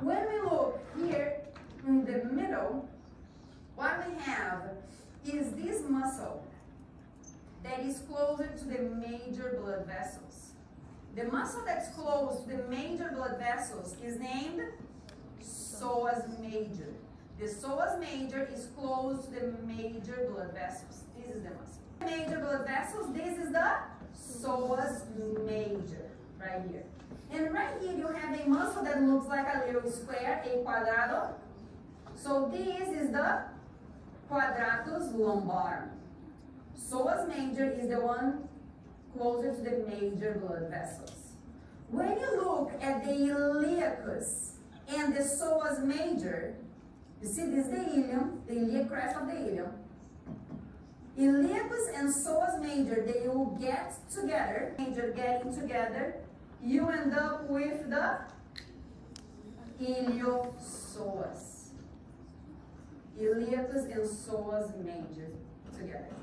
When we look here in the middle, what we have is this muscle that is closer to the major blood vessels. The muscle that's close to the major blood vessels is named psoas major. The psoas major is close to the major blood vessels. This is the muscle. Major blood vessels, this is the psoas right here. And right here you have a muscle that looks like a little square, a quadrado. So this is the quadratus lumborum. Psoas major is the one closer to the major blood vessels. When you look at the iliacus and the psoas major, you see this is the ilium, the iliac crest of the ilium. Iliacus and psoas major, they will get together, major getting together, you end up with the iliopsoas. Iliacus and psoas major together.